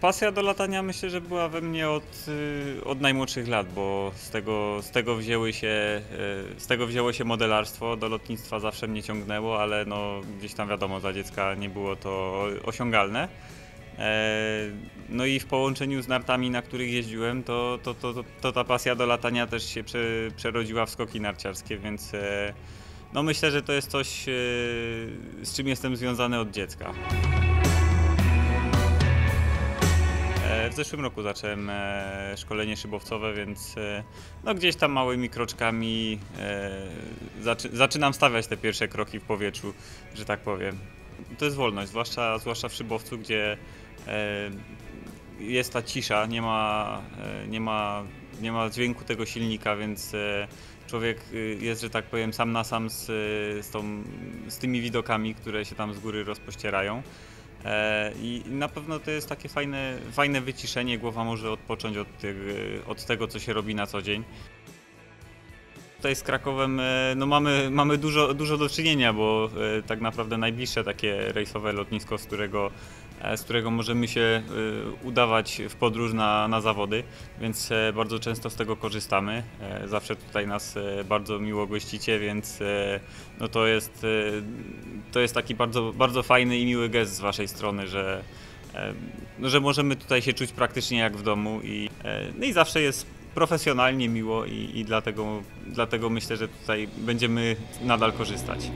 Pasja do latania myślę, że była we mnie od, y, od najmłodszych lat, bo z tego, z tego wzięły się, y, z tego wzięło się modelarstwo, do lotnictwa zawsze mnie ciągnęło, ale no gdzieś tam wiadomo, dla dziecka nie było to osiągalne. E, No i w połączeniu z nartami, na których jeździłem, to, to, to, to, ta pasja do latania też się prze, przerodziła w skoki narciarskie, więc e, no myślę, że to jest coś, e, z czym jestem związany od dziecka. W zeszłym roku zacząłem e, szkolenie szybowcowe, więc e, no gdzieś tam małymi kroczkami e, zaczy, zaczynam stawiać te pierwsze kroki w powietrzu, że tak powiem. To jest wolność, zwłaszcza, zwłaszcza w szybowcu, gdzie jest ta cisza, nie ma, nie ma, nie ma dźwięku tego silnika, więc człowiek jest, że tak powiem, sam na sam z, z, tą, z tymi widokami, które się tam z góry rozpościerają. E, I na pewno to jest takie fajne, fajne wyciszenie, głowa może odpocząć od, tych, od tego, co się robi na co dzień. Tutaj z Krakowem e, no mamy, mamy dużo, dużo do czynienia, bo e, tak naprawdę najbliższe takie rejsowe lotnisko, z którego, e, z którego możemy się udawać w podróż na, na zawody, więc bardzo często z tego korzystamy. Zawsze tutaj nas bardzo miło gościcie, więc no to, jest, to jest taki bardzo, bardzo fajny i miły gest z Waszej strony, że, no, że możemy tutaj się czuć praktycznie jak w domu i, no i zawsze jest profesjonalnie miło i, i dlatego, dlatego myślę, że tutaj będziemy nadal korzystać.